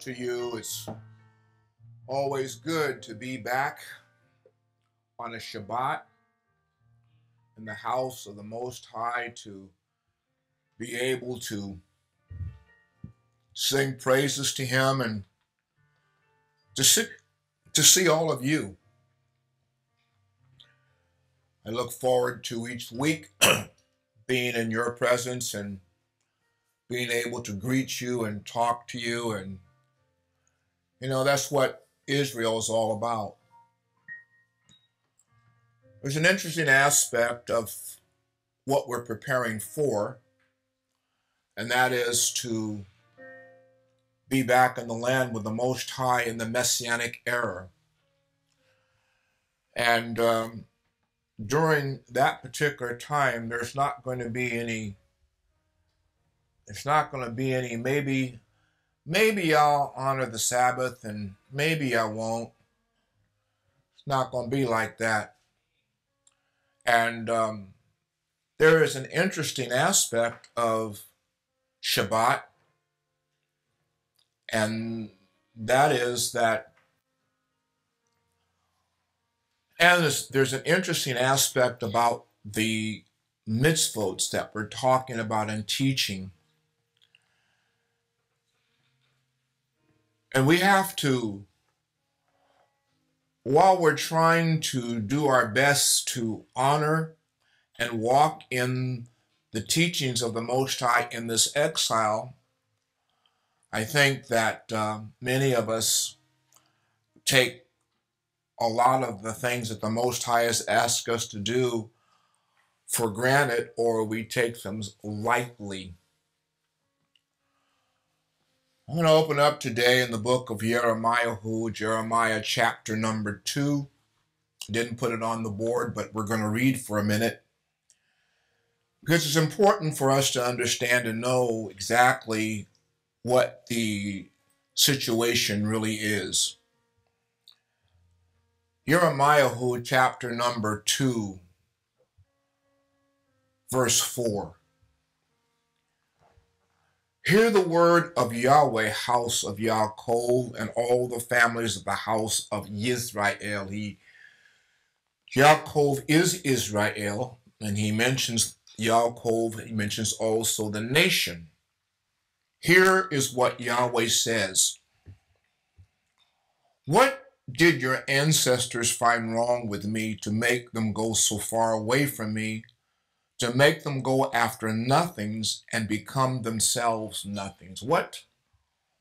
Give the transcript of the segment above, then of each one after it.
To you. It's always good to be back on a Shabbat in the house of the Most High to be able to sing praises to Him and to see, to see all of you. I look forward to each week being in your presence and being able to greet you and talk to you. And, you know, that's what Israel is all about. There's an interesting aspect of what we're preparing for, and that is to be back in the land with the Most High in the Messianic era. And um, during that particular time, there's not going to be any it's not going to be any maybe maybe I'll honor the Sabbath and maybe I won't. It's not going to be like that. And um, there is an interesting aspect of Shabbat, and that is that, and there's, there's an interesting aspect about the mitzvot that we're talking about and teaching And we have to, while we're trying to do our best to honor and walk in the teachings of the Most High in this exile, I think that uh, many of us take a lot of the things that the Most High has asked us to do for granted or we take them lightly. I'm going to open up today in the book of Jeremiah, who Jeremiah chapter number two. Didn't put it on the board, but we're going to read for a minute because it's important for us to understand and know exactly what the situation really is. Jeremiah, who chapter number two, verse four. Hear the word of Yahweh, house of Yaakov, and all the families of the house of Israel. He, Yaakov is Israel, and he mentions Yaakov, he mentions also the nation. Here is what Yahweh says What did your ancestors find wrong with me to make them go so far away from me to make them go after nothings and become themselves nothings. What,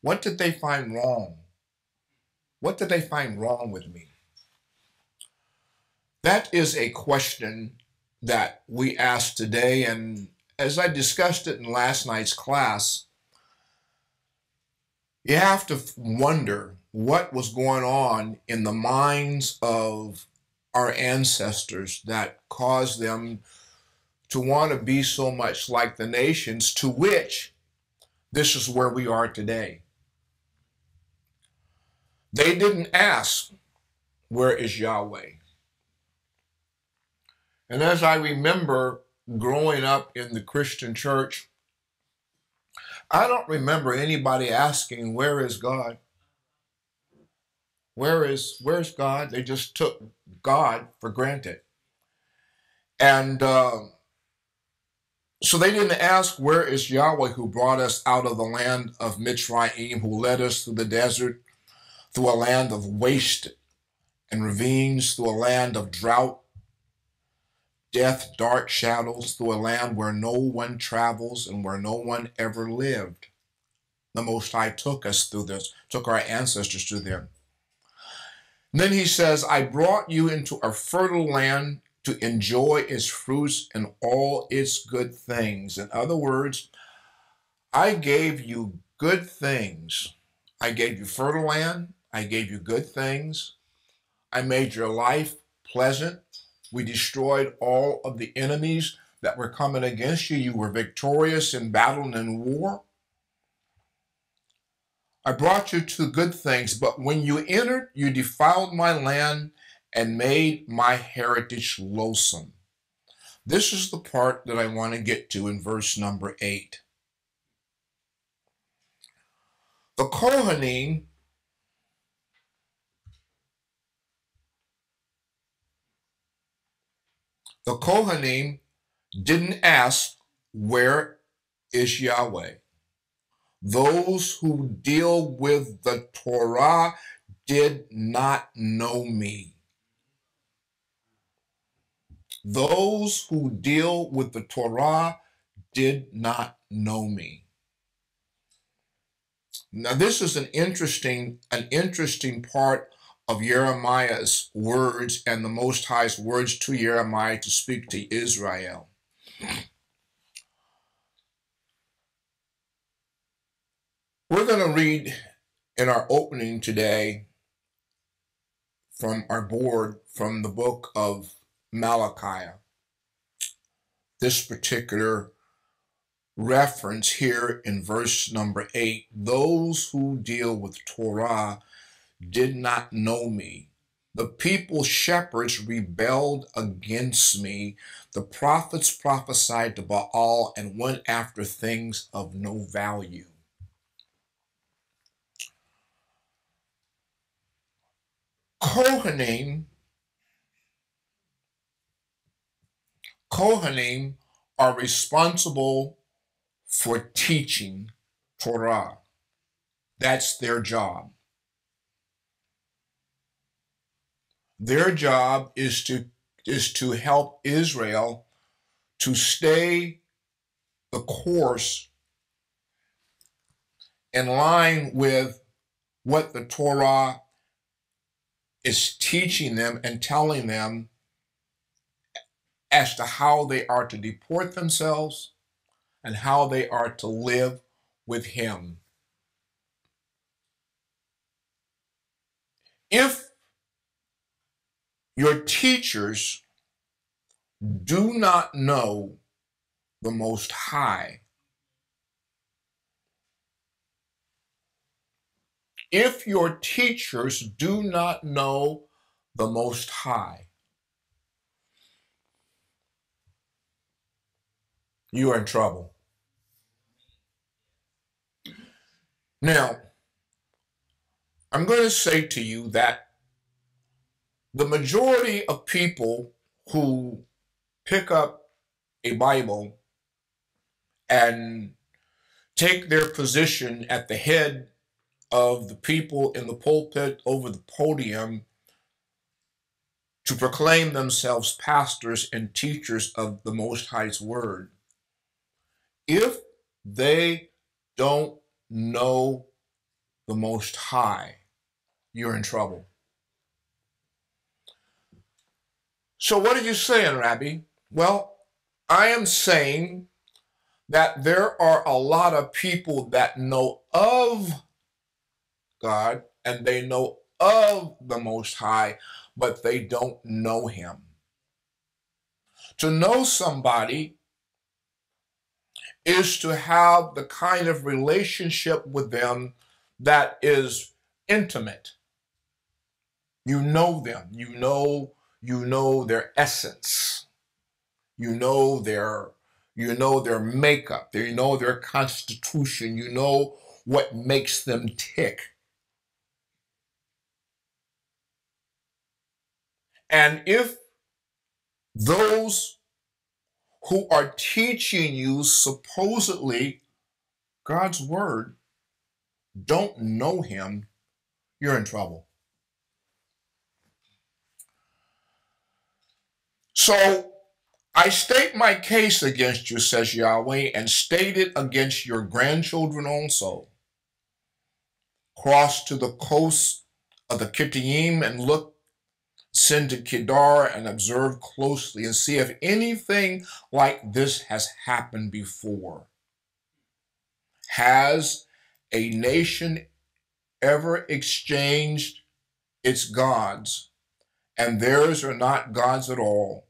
what did they find wrong? What did they find wrong with me? That is a question that we ask today. And as I discussed it in last night's class, you have to wonder what was going on in the minds of our ancestors that caused them to want to be so much like the nations to which this is where we are today. They didn't ask, Where is Yahweh? And as I remember growing up in the Christian church, I don't remember anybody asking, Where is God? Where is where's God? They just took God for granted. And uh, so they didn't ask, Where is Yahweh who brought us out of the land of Mitzrayim, who led us through the desert, through a land of waste and ravines, through a land of drought, death, dark shadows, through a land where no one travels and where no one ever lived? The Most High took us through this, took our ancestors through there. Then he says, I brought you into a fertile land to enjoy its fruits and all its good things. In other words, I gave you good things. I gave you fertile land. I gave you good things. I made your life pleasant. We destroyed all of the enemies that were coming against you. You were victorious in battle and in war. I brought you to good things, but when you entered, you defiled my land and made my heritage loathsome. This is the part that I want to get to in verse number 8. The Kohanim the Kohanim didn't ask, Where is Yahweh? Those who deal with the Torah did not know me. Those who deal with the Torah did not know me. Now this is an interesting an interesting part of Jeremiah's words and the Most High's words to Jeremiah to speak to Israel. We're going to read in our opening today from our board from the book of Malachi. This particular reference here in verse number eight those who deal with Torah did not know me. The people shepherds rebelled against me. The prophets prophesied to Baal and went after things of no value. Kohanim, Kohanim are responsible for teaching Torah. That's their job. Their job is to is to help Israel to stay the course in line with what the Torah is teaching them and telling them as to how they are to deport themselves and how they are to live with Him. If your teachers do not know the Most High, if your teachers do not know the Most High, you are in trouble. Now, I'm going to say to you that the majority of people who pick up a Bible and take their position at the head of the people in the pulpit over the podium to proclaim themselves pastors and teachers of the Most High's Word. If they don't know the Most High, you're in trouble. So, what are you saying, Rabbi? Well, I am saying that there are a lot of people that know of God and they know of the Most High, but they don't know Him. To know somebody is to have the kind of relationship with them that is intimate. You know them, you know, you know their essence, you know their you know their makeup, you know their constitution, you know what makes them tick. And if those who are teaching you supposedly God's word don't know him, you're in trouble. So I state my case against you, says Yahweh, and state it against your grandchildren also. Cross to the coast of the Kittim and look send to Kedar and observe closely and see if anything like this has happened before. Has a nation ever exchanged its gods, and theirs are not gods at all?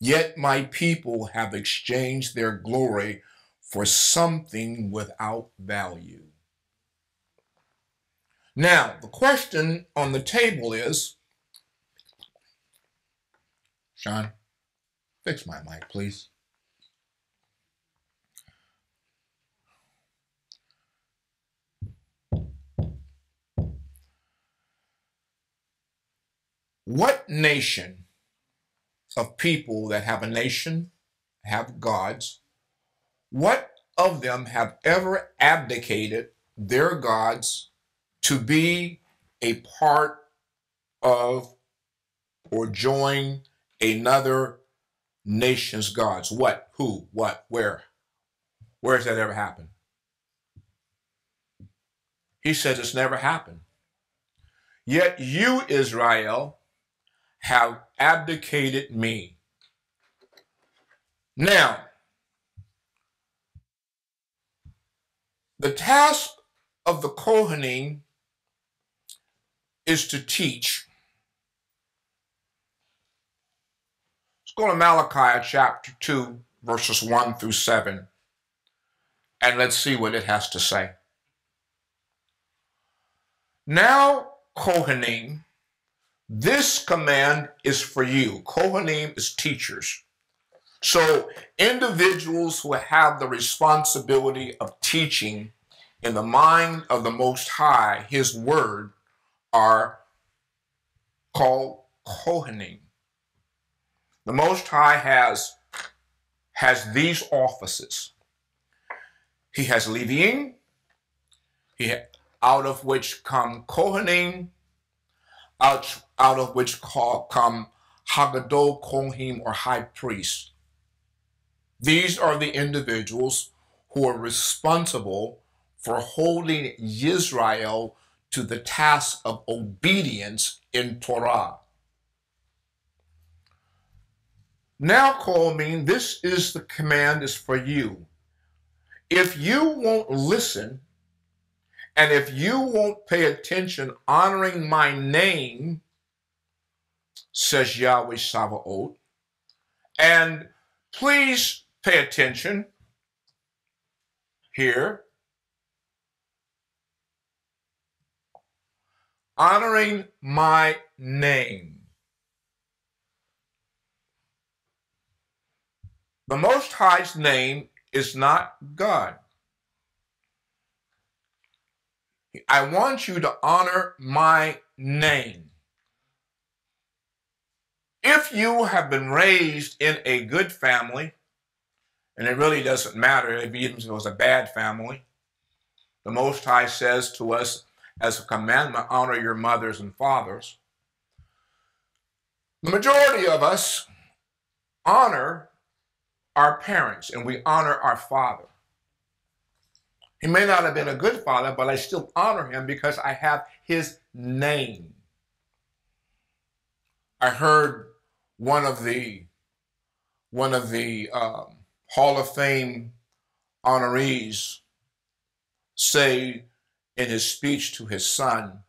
Yet my people have exchanged their glory for something without value. Now, the question on the table is Sean, fix my mic, please. What nation of people that have a nation, have gods, what of them have ever abdicated their gods to be a part of or join another nation's gods? What, who, what, where? Where has that ever happened? He says it's never happened. Yet you, Israel, have abdicated me. Now, the task of the Kohanim is to teach. Let's go to Malachi chapter 2, verses 1 through 7, and let's see what it has to say. Now, Kohanim, this command is for you. Kohanim is teachers. So, individuals who have the responsibility of teaching in the mind of the Most High, His Word, are called Kohanim. The Most High has, has these offices. He has Levian, he, out of which come Kohanim, out, out of which call, come Haggadah Kohanim or high priests. These are the individuals who are responsible for holding Israel to the task of obedience in Torah. Now, Kohanim, this is the command is for you. If you won't listen and if you won't pay attention, honoring my name, says Yahweh Sabaoth, and please pay attention here. Honoring my name. The Most High's name is not God. I want you to honor my name. If you have been raised in a good family, and it really doesn't matter if even it was a bad family, the Most High says to us as a commandment honor your mothers and fathers. The majority of us honor our parents and we honor our father. He may not have been a good father, but I still honor him because I have his name. I heard one of the one of the um, Hall of Fame honorees say in his speech to his son,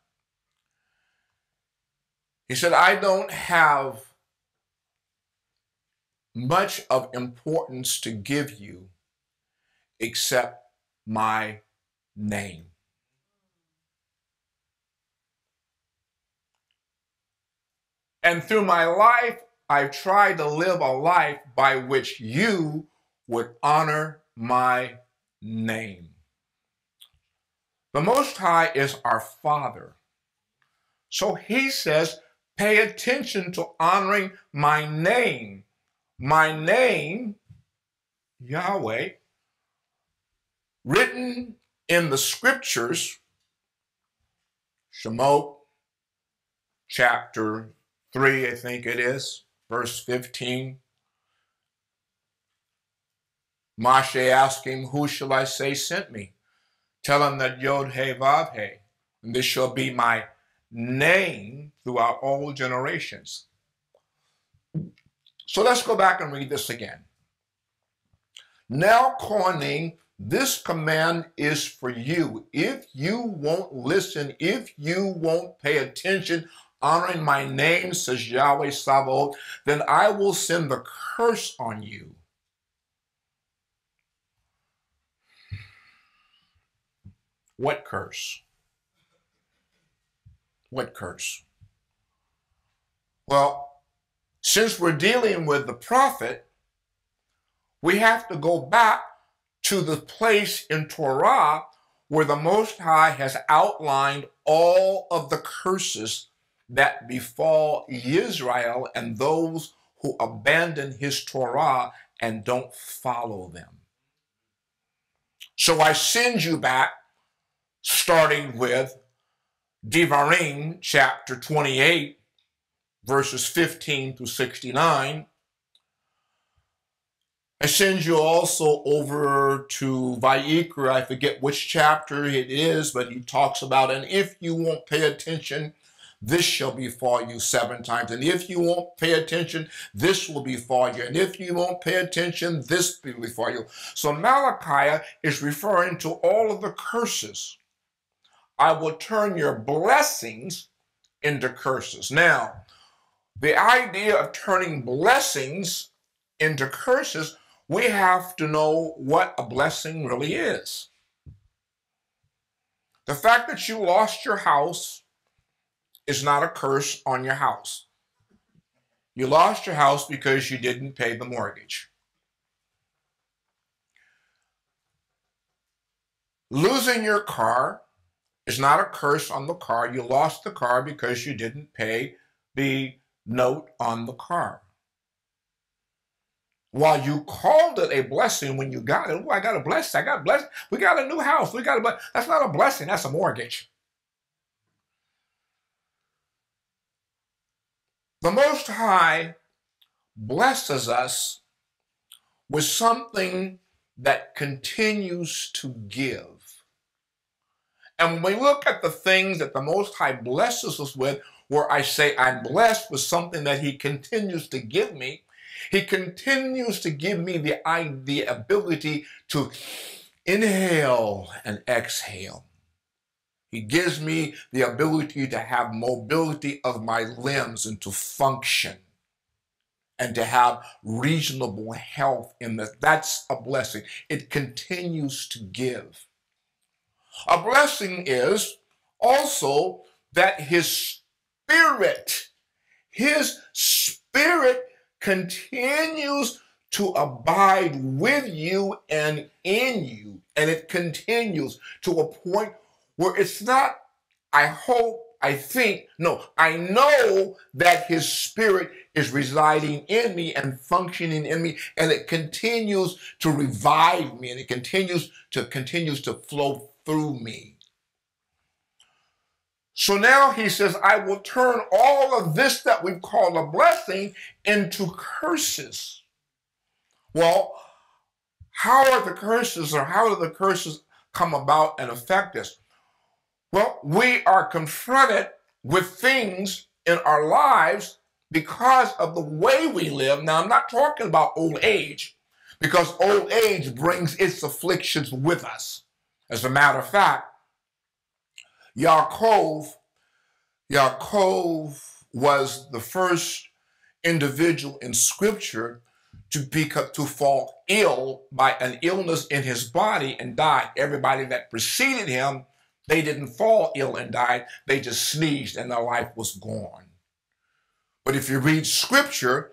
he said, I don't have much of importance to give you except my name. And through my life, I've tried to live a life by which you would honor my name. The Most High is our Father. So he says, pay attention to honoring my name. My name, Yahweh, written in the scriptures, Shemot chapter 3, I think it is, verse 15. Moshe asked him, Who shall I say sent me? Tell him that Yod He Vav He, and this shall be my name throughout all generations. So let's go back and read this again. Now, Kohanim this command is for you. If you won't listen, if you won't pay attention, honoring my name, says Yahweh Sabaoth, then I will send the curse on you. What curse? What curse? Well, since we're dealing with the prophet, we have to go back to the place in Torah where the Most High has outlined all of the curses that befall Israel and those who abandon his Torah and don't follow them. So I send you back, starting with Devarim chapter 28, verses 15 to 69. I send you also over to Vayikra. I forget which chapter it is, but he talks about, and if you won't pay attention, this shall befall you seven times. And if you won't pay attention, this will befall you. And if you won't pay attention, this will befall you. So Malachi is referring to all of the curses. I will turn your blessings into curses. Now, the idea of turning blessings into curses, we have to know what a blessing really is. The fact that you lost your house is not a curse on your house. You lost your house because you didn't pay the mortgage. Losing your car is not a curse on the car. You lost the car because you didn't pay the note on the car. While you called it a blessing when you got it, oh, I got a blessing, I got blessed. We got a new house, we got a blessing. That's not a blessing, that's a mortgage. The Most High blesses us with something that continues to give. And when we look at the things that the Most High blesses us with, where I say I'm blessed with something that He continues to give me, He continues to give me the, the ability to inhale and exhale. He gives me the ability to have mobility of my limbs and to function and to have reasonable health in that. That's a blessing. It continues to give. A blessing is also that his spirit, his spirit continues to abide with you and in you. And it continues to a point where it's not, I hope, I think, no, I know that his spirit is residing in me and functioning in me, and it continues to revive me and it continues to continues to flow through me. So now he says, I will turn all of this that we call a blessing into curses. Well, how are the curses or how do the curses come about and affect us? Well, we are confronted with things in our lives because of the way we live. Now, I'm not talking about old age, because old age brings its afflictions with us. As a matter of fact, Yaakov, Yaakov was the first individual in scripture to be to fall ill by an illness in his body and die. Everybody that preceded him they didn't fall ill and died, they just sneezed and their life was gone. But if you read scripture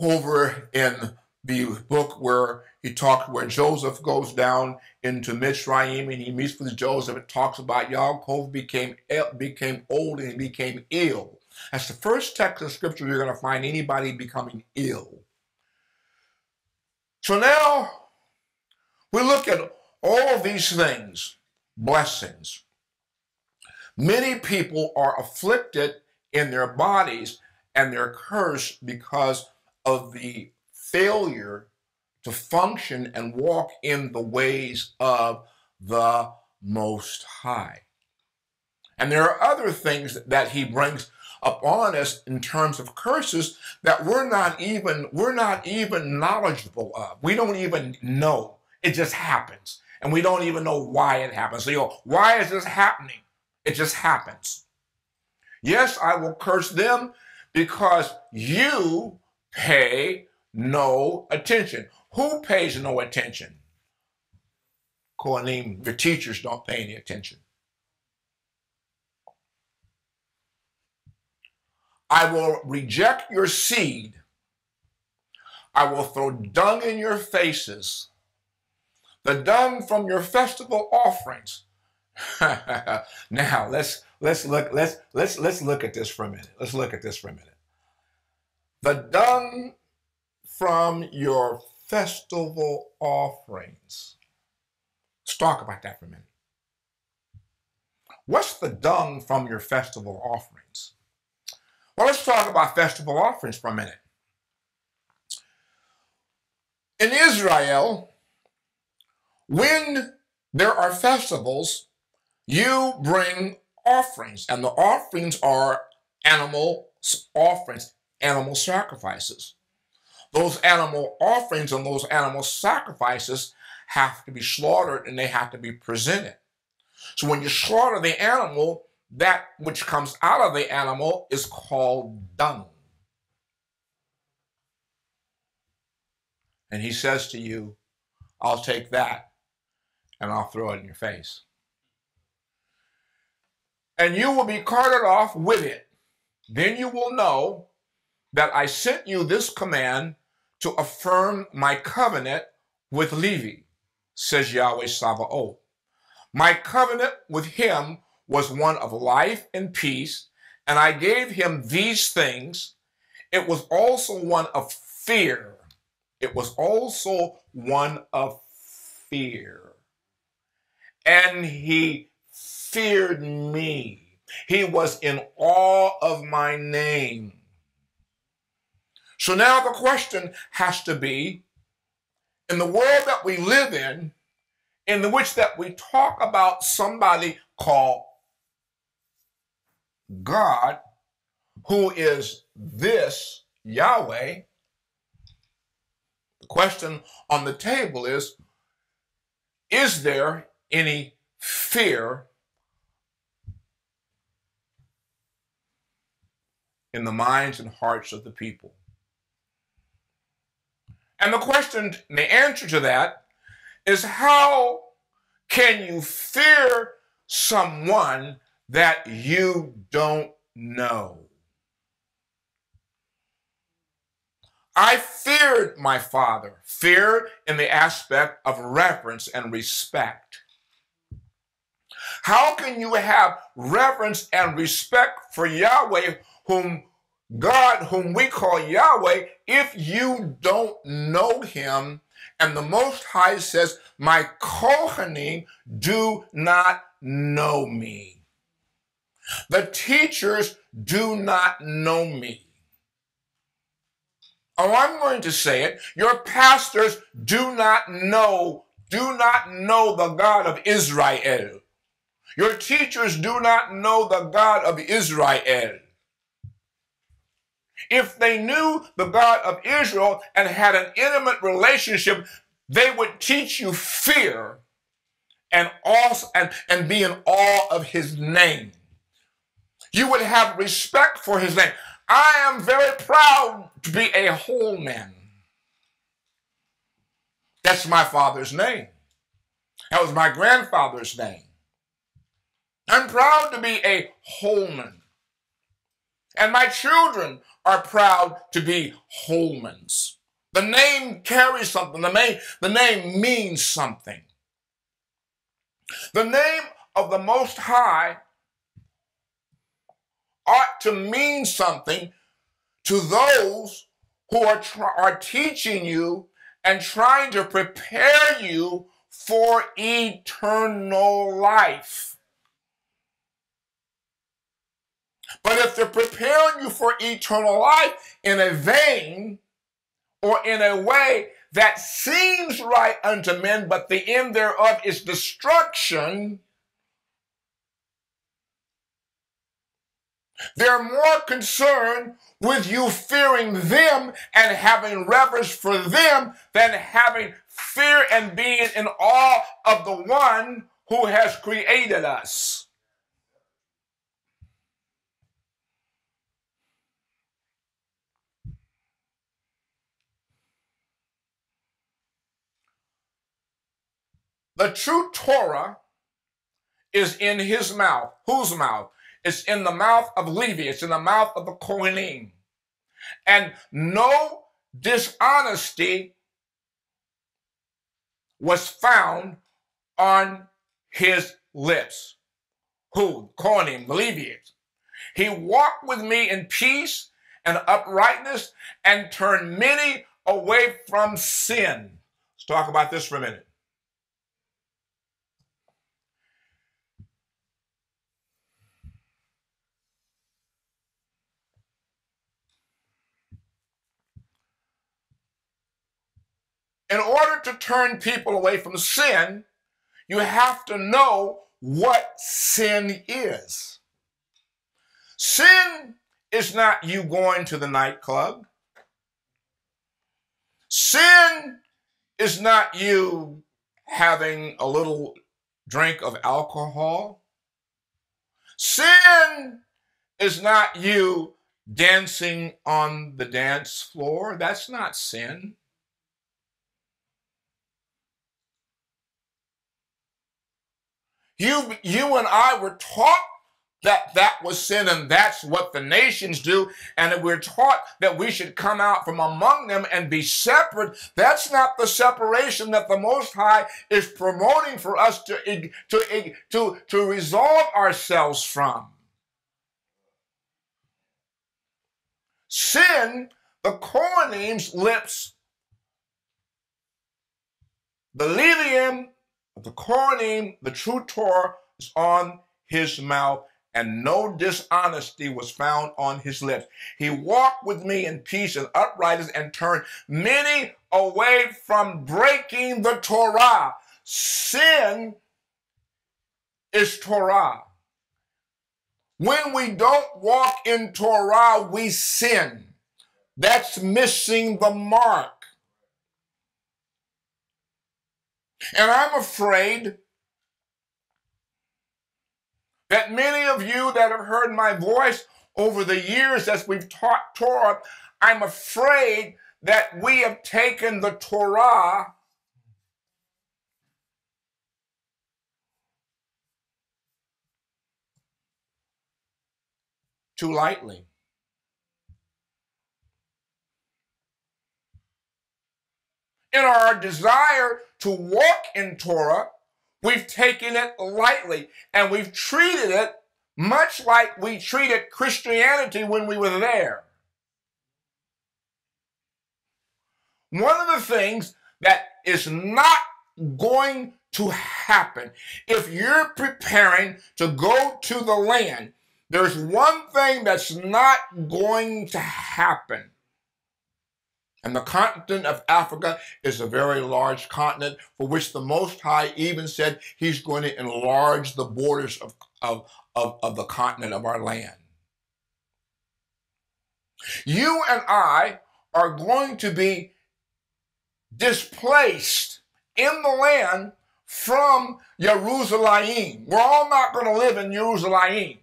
over in the book where he talked, where Joseph goes down into Mitzrayim and he meets with Joseph, it talks about Yaakov became, became old and he became ill. That's the first text of scripture you're going to find anybody becoming ill. So now we look at all of these things blessings. Many people are afflicted in their bodies and they're cursed because of the failure to function and walk in the ways of the Most High. And there are other things that he brings upon us in terms of curses that we're not even we're not even knowledgeable of. We don't even know. It just happens and we don't even know why it happens. So you go, why is this happening? It just happens. Yes, I will curse them because you pay no attention. Who pays no attention? Kohanim, the teachers don't pay any attention. I will reject your seed. I will throw dung in your faces the dung from your festival offerings. now let's let's look let's let's let's look at this for a minute. Let's look at this for a minute. The dung from your festival offerings. Let's talk about that for a minute. What's the dung from your festival offerings? Well, let's talk about festival offerings for a minute. In Israel, when there are festivals, you bring offerings, and the offerings are animal offerings, animal sacrifices. Those animal offerings and those animal sacrifices have to be slaughtered and they have to be presented. So when you slaughter the animal, that which comes out of the animal is called dung. And he says to you, I'll take that and I'll throw it in your face. And you will be carted off with it. Then you will know that I sent you this command to affirm my covenant with Levi, says Yahweh Sabaoth. My covenant with him was one of life and peace, and I gave him these things. It was also one of fear. It was also one of fear. And he feared me. He was in awe of my name. So now the question has to be in the world that we live in, in the which that we talk about somebody called God, who is this Yahweh, the question on the table is Is there any fear in the minds and hearts of the people? And the question, the answer to that is how can you fear someone that you don't know? I feared my father, fear in the aspect of reverence and respect. How can you have reverence and respect for Yahweh, whom God, whom we call Yahweh, if you don't know him. And the Most High says, My Kohanim do not know me. The teachers do not know me. Oh, I'm going to say it. Your pastors do not know, do not know the God of Israel. Your teachers do not know the God of Israel. If they knew the God of Israel and had an intimate relationship, they would teach you fear and also and, and be in awe of his name. You would have respect for his name. I am very proud to be a Holman. That's my father's name. That was my grandfather's name. I'm proud to be a Holman. And my children are proud to be Holmans. The name carries something. The name, the name means something. The name of the Most High ought to mean something to those who are, are teaching you and trying to prepare you for eternal life. But if they're preparing you for eternal life in a vein or in a way that seems right unto men, but the end thereof is destruction, they're more concerned with you fearing them and having reverence for them than having fear and being in awe of the one who has created us. The true Torah is in his mouth. Whose mouth? It's in the mouth of Levi. It's in the mouth of the Kohanim. And no dishonesty was found on his lips. Who? Kohanim, the Levites. He walked with me in peace and uprightness and turned many away from sin. Let's talk about this for a minute. In order to turn people away from sin, you have to know what sin is. Sin is not you going to the nightclub. Sin is not you having a little drink of alcohol. Sin is not you dancing on the dance floor. That's not sin. You, you and I were taught that that was sin and that's what the nations do. And we're taught that we should come out from among them and be separate. That's not the separation that the most high is promoting for us to to to to resolve ourselves from. Sin the Kohanim's lips the the Kohanim, the true Torah, is on his mouth, and no dishonesty was found on his lips. He walked with me in peace and uprightness and turned many away from breaking the Torah. Sin is Torah. When we don't walk in Torah, we sin. That's missing the mark. And I'm afraid that many of you that have heard my voice over the years as we've taught Torah, I'm afraid that we have taken the Torah too lightly. In our desire to walk in Torah, we've taken it lightly and we've treated it much like we treated Christianity when we were there. One of the things that is not going to happen if you're preparing to go to the land, there's one thing that's not going to happen. And the continent of Africa is a very large continent for which the Most High even said he's going to enlarge the borders of, of, of, of the continent of our land. You and I are going to be displaced in the land from Jerusalem. We're all not going to live in Jerusalem.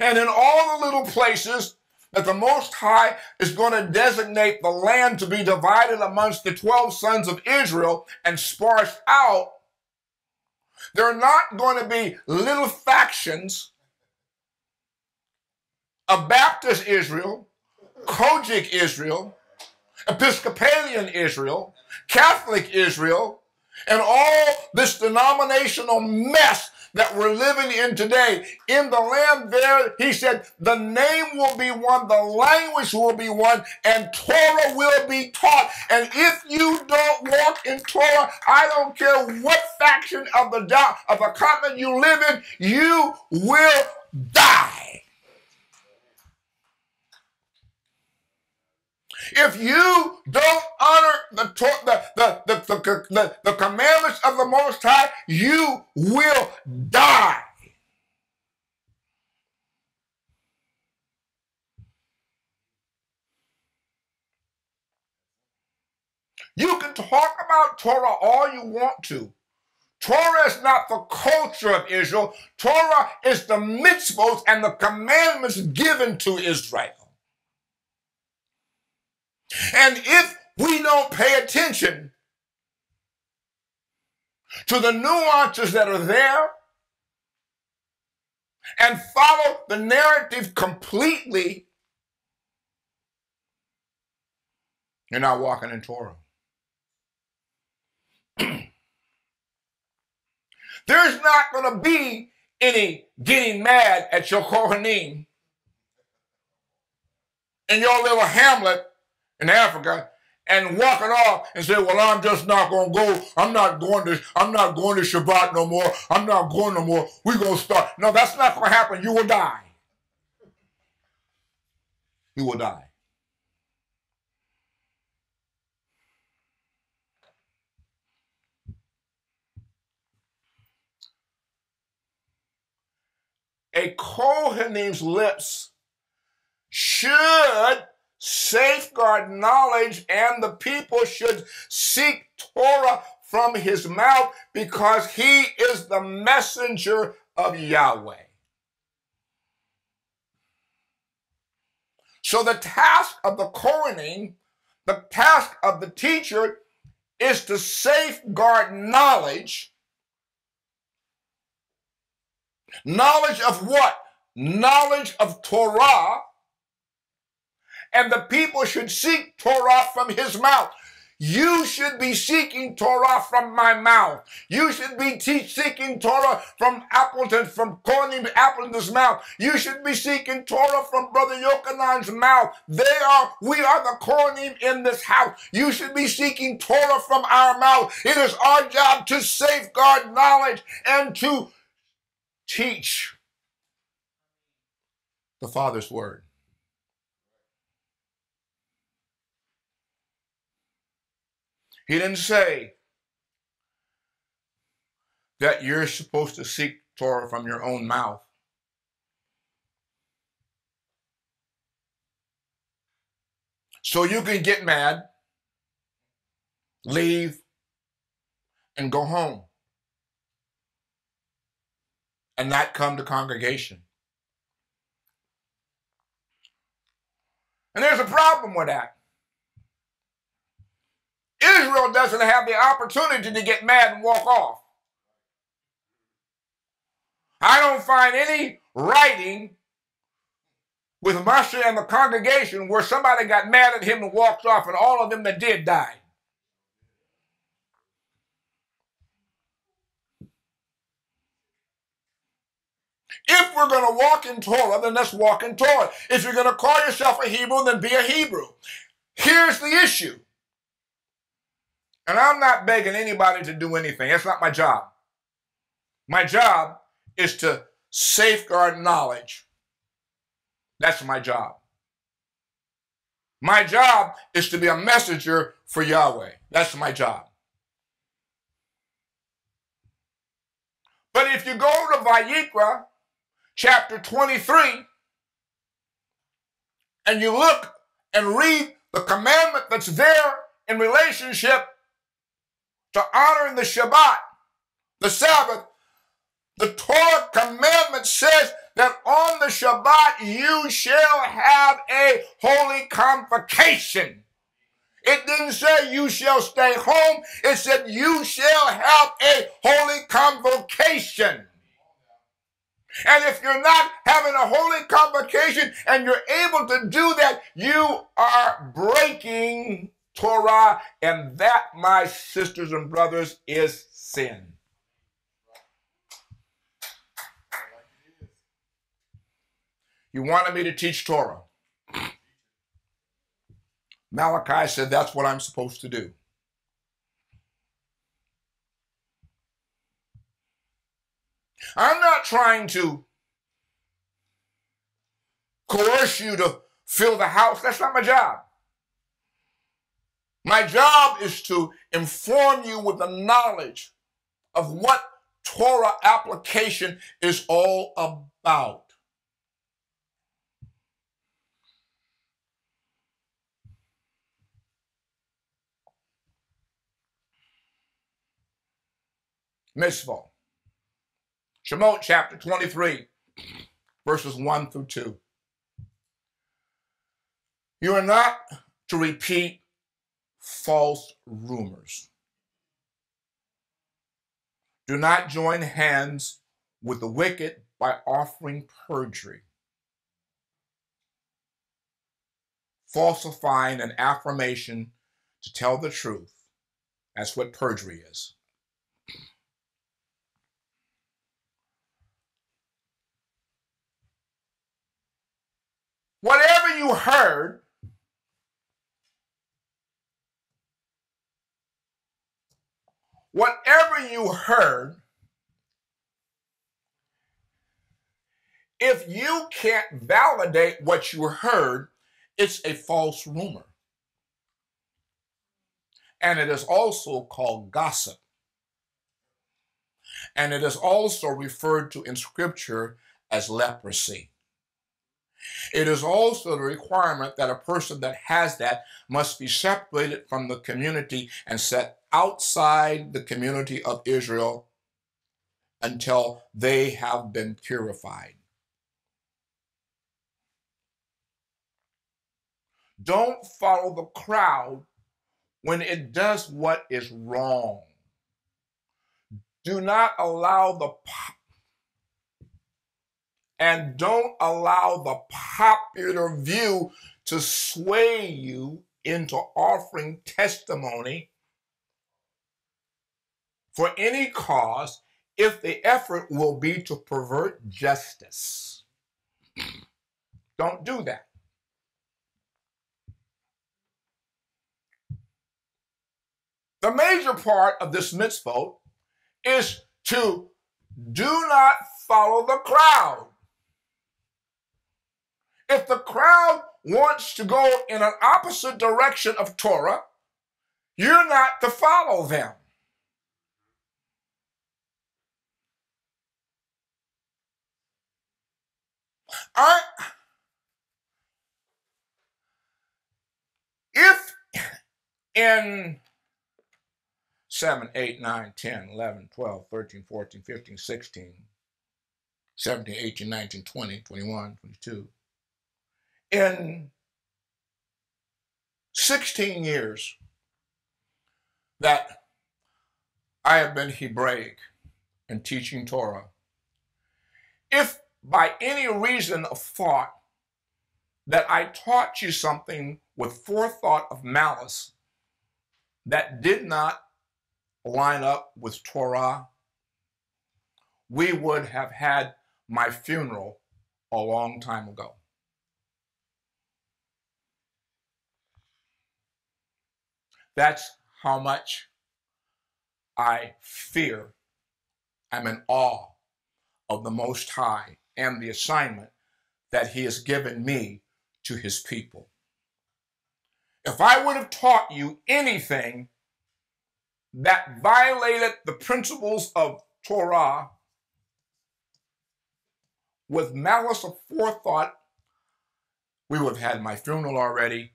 And in all the little places that the Most High is going to designate the land to be divided amongst the 12 sons of Israel and sparsed out, there are not going to be little factions of Baptist Israel, COGIC Israel, Episcopalian Israel, Catholic Israel, and all this denominational mess that we're living in today. In the land there, he said, the name will be one, the language will be one, and Torah will be taught. And if you don't walk in Torah, I don't care what faction of the of the continent you live in, you will die. If you don't honor the, the, the, the, the, commandments of the Most High, you will die. You can talk about Torah all you want to. Torah is not the culture of Israel. Torah is the mitzvot and the commandments given to Israel. And if we don't pay attention to the nuances that are there and follow the narrative completely, you're not walking in Torah. There's not going to be any getting mad at your Kohanim in your little hamlet in Africa and walking off and say, "Well, I'm just not gonna go. I'm not going to. I'm not going to Shabbat no more. I'm not going no more. We're gonna start." No, that's not gonna happen. You will die. You will die. A Kohanim's lips should safeguard knowledge, and the people should seek Torah from his mouth because he is the messenger of Yahweh. So the task of the Kohanim, the task of the teacher, is to safeguard knowledge. Knowledge of what? Knowledge of Torah and the people should seek Torah from his mouth. You should be seeking Torah from my mouth. You should be seeking Torah from Appleton, from Corning Appleton's mouth. You should be seeking Torah from Brother Yochanan's mouth. They are, we are the Corning in this house. You should be seeking Torah from our mouth. It is our job to safeguard knowledge and to teach the Father's word. He didn't say that you're supposed to seek Torah from your own mouth. So you can get mad, leave, and go home and not come to congregation. And there's a problem with that. Israel doesn't have the opportunity to get mad and walk off. I don't find any writing with Moshe and the congregation where somebody got mad at him and walked off, and all of them that did died. If we're going to walk in Torah, then let's walk in Torah. If you're going to call yourself a Hebrew, then be a Hebrew. Here's the issue and I'm not begging anybody to do anything. That's not my job. My job is to safeguard knowledge. That's my job. My job is to be a messenger for Yahweh. That's my job. But if you go to Vayikra, chapter 23, and you look and read the commandment that's there in relationship to honoring the Shabbat, the Sabbath, the Torah commandment says that on the Shabbat you shall have a holy convocation. It didn't say you shall stay home. It said you shall have a holy convocation. And if you're not having a holy convocation and you're able to do that, you are breaking Torah, and that, my sisters and brothers, is sin. You wanted me to teach Torah. Malachi said that's what I'm supposed to do. I'm not trying to coerce you to fill the house. That's not my job. My job is to inform you with the knowledge of what Torah application is all about. Mitzvah. Shemot chapter 23, verses 1 through 2. You are not to repeat false rumors. Do not join hands with the wicked by offering perjury, falsifying an affirmation to tell the truth. That's what perjury is. Whatever you heard whatever you heard, if you can't validate what you heard, it's a false rumor. And it is also called gossip. And it is also referred to in Scripture as leprosy. It is also the requirement that a person that has that must be separated from the community and set outside the community of Israel until they have been purified. Don't follow the crowd when it does what is wrong. Do not allow the and don't allow the popular view to sway you into offering testimony for any cause if the effort will be to pervert justice. Don't do that. The major part of this mitzvah is to do not follow the crowd. If the crowd wants to go in an opposite direction of Torah, you're not to follow them. I, if in 7, 8, 9, 10, 11, 12, 13, 14, 15, 16, 17, 18, 19, 20, 21, 22, in 16 years that I have been Hebraic and teaching Torah, if by any reason of thought that I taught you something with forethought of malice that did not line up with Torah, we would have had my funeral a long time ago. That's how much I fear. I'm in awe of the Most High and the assignment that He has given me to His people. If I would have taught you anything that violated the principles of Torah with malice of forethought, we would have had my funeral already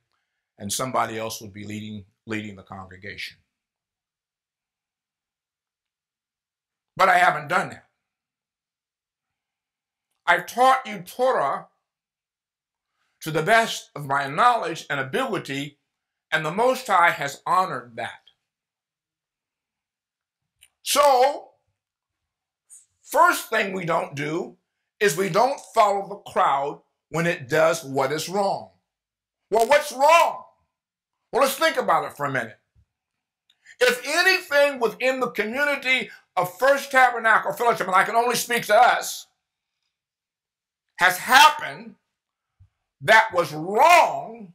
and somebody else would be leading leading the congregation. But I haven't done that. I've taught you Torah to the best of my knowledge and ability, and the Most High has honored that. So, first thing we don't do is we don't follow the crowd when it does what is wrong. Well, what's wrong? Well, let's think about it for a minute. If anything within the community of First Tabernacle Fellowship, and I can only speak to us, has happened that was wrong,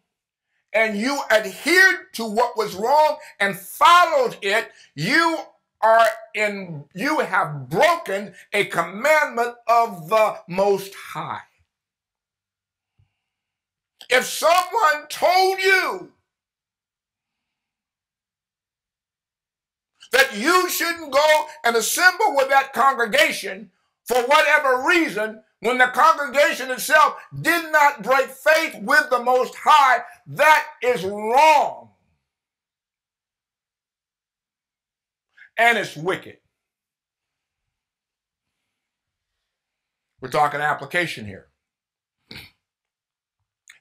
and you adhered to what was wrong and followed it, you are in, you have broken a commandment of the Most High. If someone told you that you shouldn't go and assemble with that congregation for whatever reason when the congregation itself did not break faith with the Most High, that is wrong. And it's wicked. We're talking application here.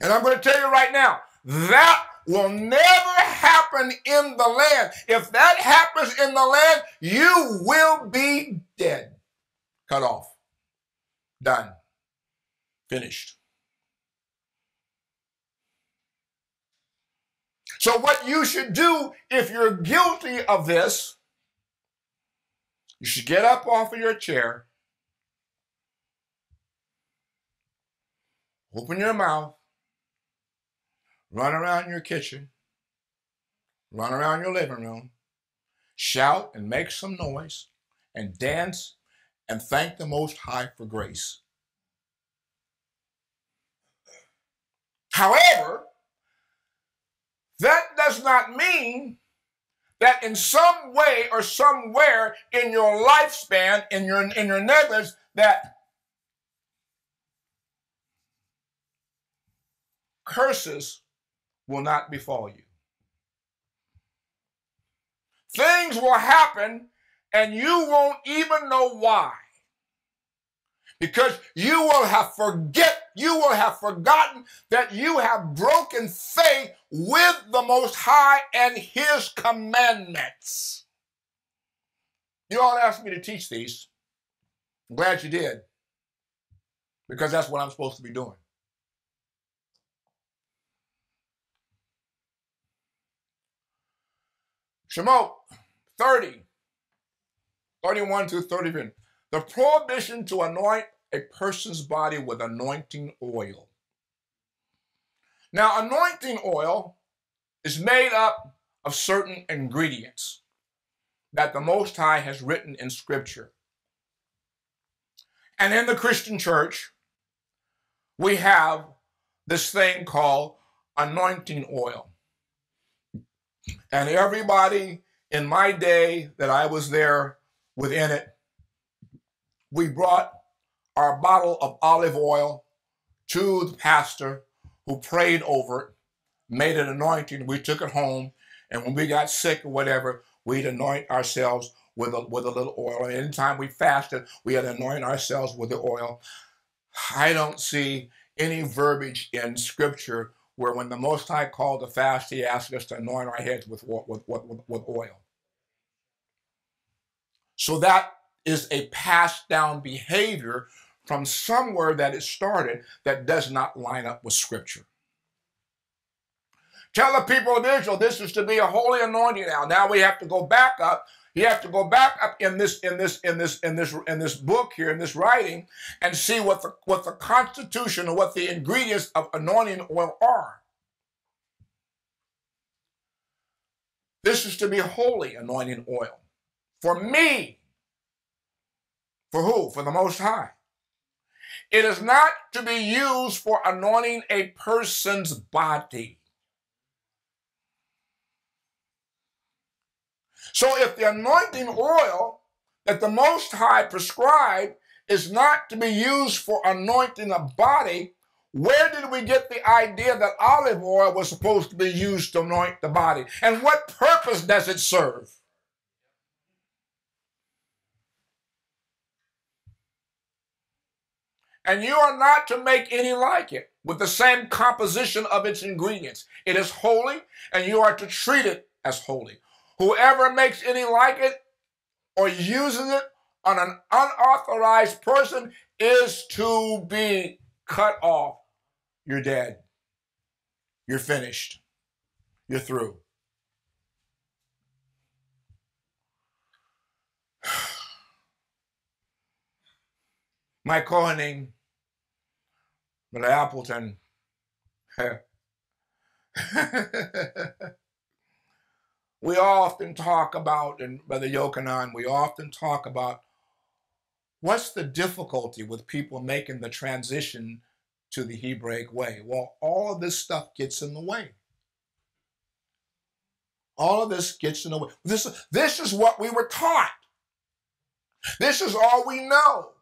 And I'm going to tell you right now that will never happen in the land. If that happens in the land, you will be dead. Cut off. Done. Finished. So, what you should do if you're guilty of this, you should get up off of your chair, open your mouth, run around your kitchen, run around your living room, shout and make some noise, and dance and thank the Most High for grace. However, that does not mean that in some way or somewhere in your lifespan, in your in your negligence, that curses will not befall you. Things will happen and you won't even know why. Because you will have forget, you will have forgotten that you have broken faith with the Most High and His commandments. You all asked me to teach these. I'm glad you did. Because that's what I'm supposed to be doing. Shemot 30, 31 to 30. The prohibition to anoint a person's body with anointing oil. Now, anointing oil is made up of certain ingredients that the Most High has written in Scripture. And in the Christian church, we have this thing called anointing oil. And everybody in my day that I was there within it, we brought our bottle of olive oil to the pastor who prayed over it, made an anointing. We took it home, and when we got sick or whatever, we'd anoint ourselves with a, with a little oil. And anytime we fasted, we had to anoint ourselves with the oil. I don't see any verbiage in Scripture where when the Most High called to fast, he asked us to anoint our heads with, with, with, with, oil. So that is a passed down behavior from somewhere that it started that does not line up with Scripture. Tell the people of Israel this is to be a holy anointing now. Now we have to go back up. You have to go back up in this in this in this in this in this book here in this writing and see what the what the constitution or what the ingredients of anointing oil are. This is to be holy anointing oil. For me, for who? For the Most High. It is not to be used for anointing a person's body. So if the anointing oil that the Most High prescribed is not to be used for anointing a body, where did we get the idea that olive oil was supposed to be used to anoint the body? And what purpose does it serve? And you are not to make any like it with the same composition of its ingredients. It is holy, and you are to treat it as holy. Whoever makes any like it or uses it on an unauthorized person is to be cut off. You're dead. You're finished. You're through. My Kohanim Brother Appleton. we often talk about, and Brother Yochanan, we often talk about what's the difficulty with people making the transition to the Hebraic way? Well, all of this stuff gets in the way. All of this gets in the way. This, this is what we were taught. This is all we know.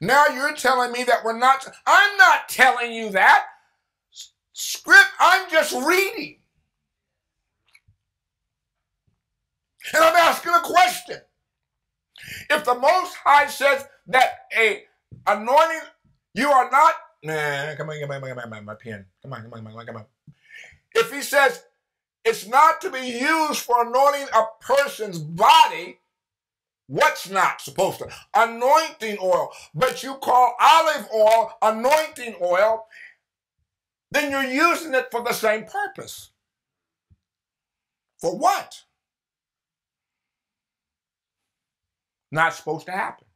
Now you're telling me that we're not. I'm not telling you that. Script, I'm just reading. And I'm asking a question. If the Most High says that a anointing, you are not. Nah, come on, come on, come on, come on, my pen. Come on, come on, come on, come on. If he says it's not to be used for anointing a person's body, What's not supposed to? Anointing oil. But you call olive oil anointing oil, then you're using it for the same purpose. For what? Not supposed to happen.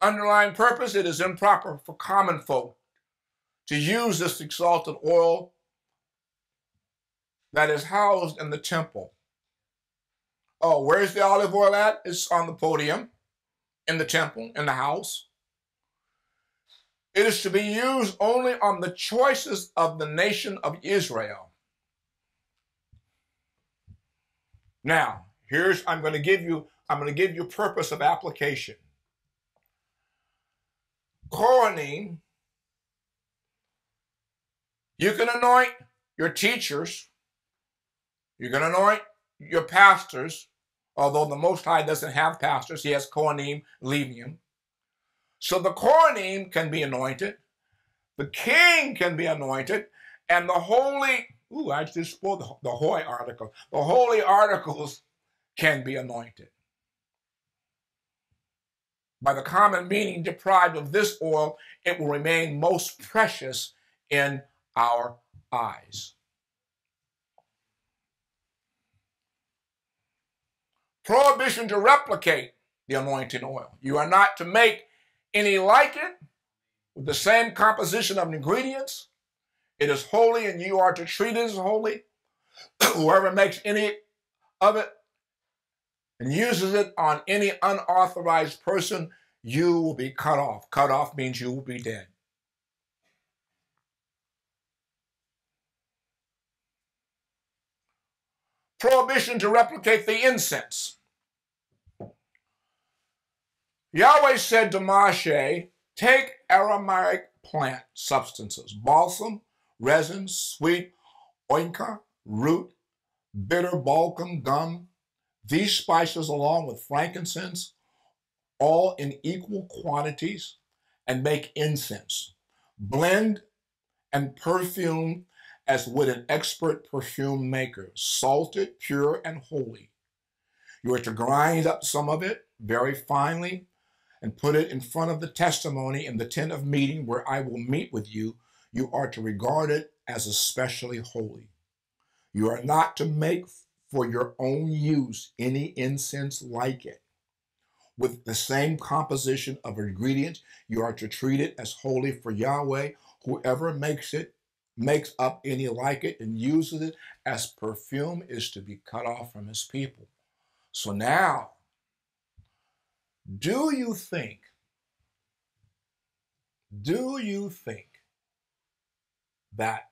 Underlying purpose, it is improper for common folk to use this exalted oil that is housed in the temple. Oh, where's the olive oil at? It's on the podium, in the temple, in the house. It is to be used only on the choices of the nation of Israel. Now, here's I'm going to give you I'm going to give you purpose of application. Kohanim, you can anoint your teachers, you can anoint your pastors, although the Most High doesn't have pastors, he has Kohanim, Levium. So the Kohanim can be anointed, the king can be anointed, and the holy, ooh, I just spoke the, the holy article, the holy articles can be anointed. By the common meaning, deprived of this oil, it will remain most precious in our eyes. Prohibition to replicate the anointing oil. You are not to make any like it with the same composition of ingredients. It is holy and you are to treat it as holy. Whoever makes any of it and uses it on any unauthorized person, you will be cut off. Cut off means you will be dead. Prohibition to replicate the incense. Yahweh said to Moshe, Take aromatic plant substances, balsam, resin, sweet onycha, root, bitter balsam, gum, these spices along with frankincense, all in equal quantities, and make incense. Blend and perfume as would an expert perfume maker, salted, pure, and holy. You are to grind up some of it very finely and put it in front of the testimony in the tent of meeting where I will meet with you, you are to regard it as especially holy. You are not to make for your own use any incense like it. With the same composition of ingredients, you are to treat it as holy for Yahweh. Whoever makes it, makes up any like it, and uses it as perfume is to be cut off from his people. So now, do you think, do you think that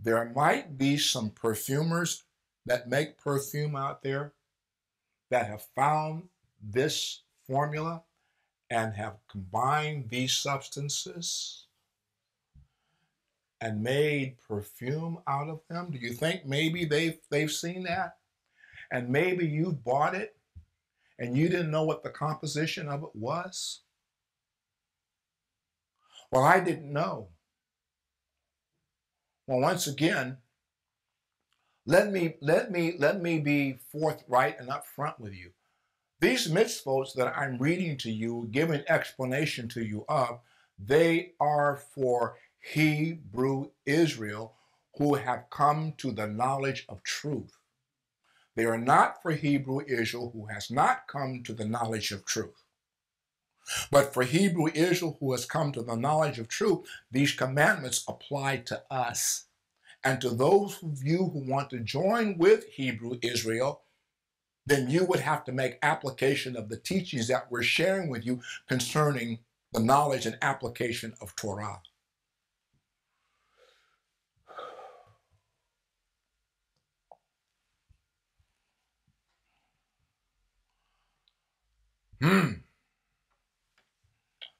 there might be some perfumers that make perfume out there that have found this formula and have combined these substances and made perfume out of them? Do you think maybe they've, they've seen that? And maybe you've bought it and you didn't know what the composition of it was? Well, I didn't know. Well, once again, let me let me let me be forthright and upfront with you. These mitzvot that I'm reading to you, giving explanation to you of, they are for Hebrew Israel who have come to the knowledge of truth. They are not for Hebrew Israel who has not come to the knowledge of truth. But for Hebrew Israel who has come to the knowledge of truth, these commandments apply to us. And to those of you who want to join with Hebrew Israel, then you would have to make application of the teachings that we're sharing with you concerning the knowledge and application of Torah. Hmm.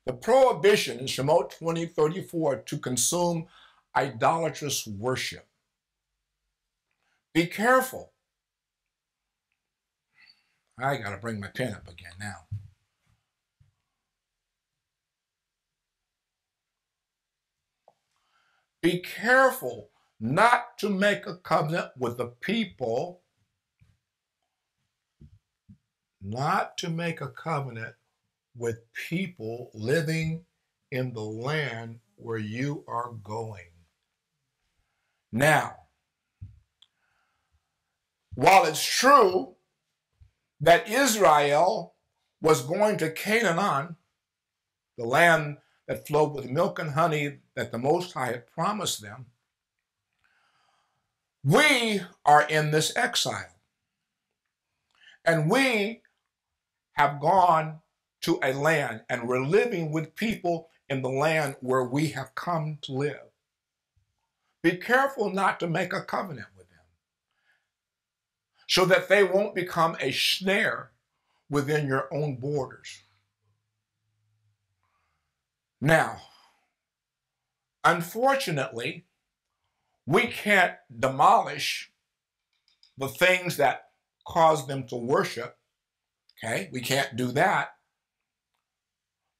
The prohibition in Shemot 2034 to consume idolatrous worship. Be careful. I got to bring my pen up again now. Be careful not to make a covenant with the people not to make a covenant with people living in the land where you are going. Now, while it's true that Israel was going to Canaan, the land that flowed with milk and honey that the Most High had promised them, we are in this exile. And we have gone to a land and we're living with people in the land where we have come to live. Be careful not to make a covenant with them so that they won't become a snare within your own borders. Now, unfortunately, we can't demolish the things that cause them to worship. Okay, we can't do that.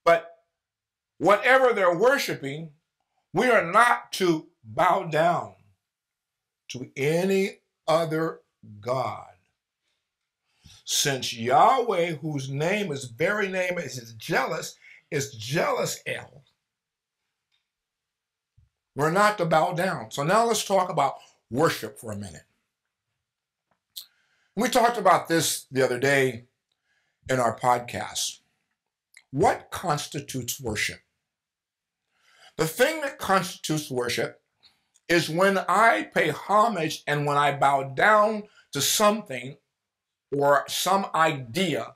But whatever they're worshiping, we are not to bow down to any other God. Since Yahweh, whose name, his very name is jealous, is jealous El. We're not to bow down. So now let's talk about worship for a minute. We talked about this the other day in our podcast. What constitutes worship? The thing that constitutes worship is when I pay homage and when I bow down to something or some idea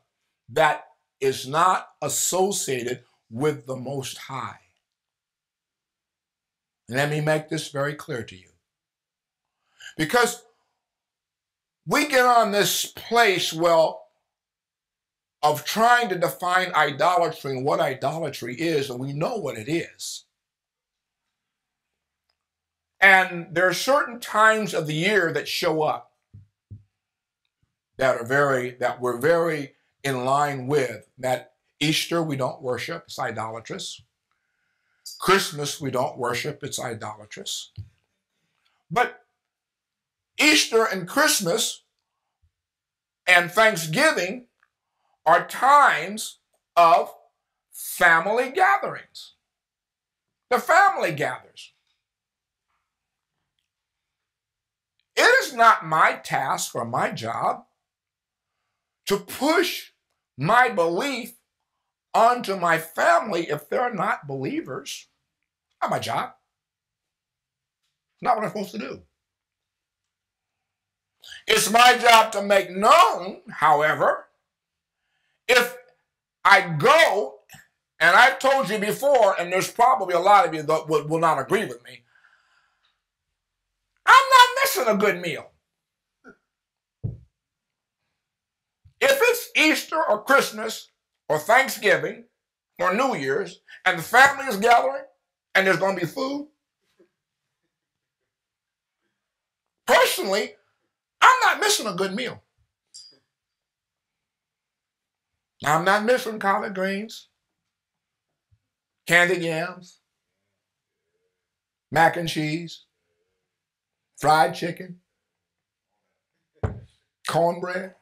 that is not associated with the Most High. Let me make this very clear to you. Because we get on this place, well, of trying to define idolatry and what idolatry is, and we know what it is. And there are certain times of the year that show up that are very, that we're very in line with. That Easter we don't worship, it's idolatrous. Christmas we don't worship, it's idolatrous. But Easter and Christmas and Thanksgiving are times of family gatherings. The family gathers. It is not my task or my job to push my belief onto my family if they're not believers. Not my job. Not what I'm supposed to do. It's my job to make known, however, if I go, and I've told you before, and there's probably a lot of you that will, will not agree with me, I'm not missing a good meal. If it's Easter or Christmas or Thanksgiving or New Year's and the family is gathering and there's going to be food, personally, I'm not missing a good meal. I'm not missing collard greens, candied yams, mac and cheese, fried chicken, cornbread.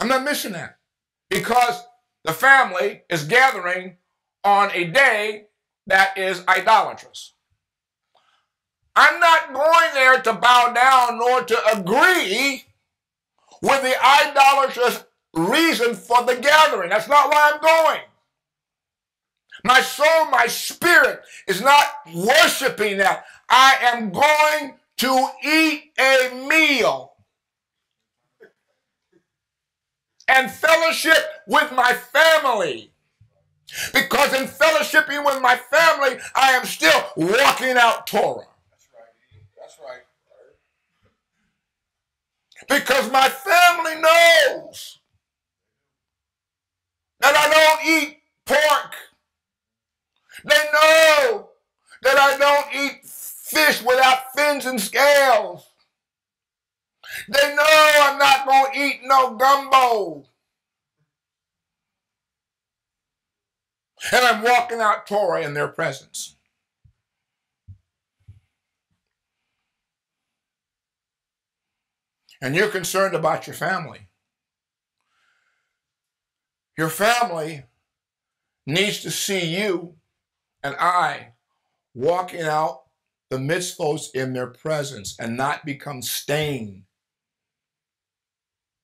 I'm not missing that because the family is gathering on a day that is idolatrous. I'm not going there to bow down nor to agree with the idolatrous reason for the gathering. That's not why I'm going. My soul, my spirit is not worshiping that. I am going to eat a meal and fellowship with my family. Because in fellowshipping with my family, I am still walking out Torah. That's right. That's right. Because my family knows that I don't eat pork. They know that I don't eat fish without fins and scales. They know I'm not going to eat no gumbo. And I'm walking out Torah in their presence. And you're concerned about your family. Your family needs to see you and I walking out amidst those in their presence and not become stained.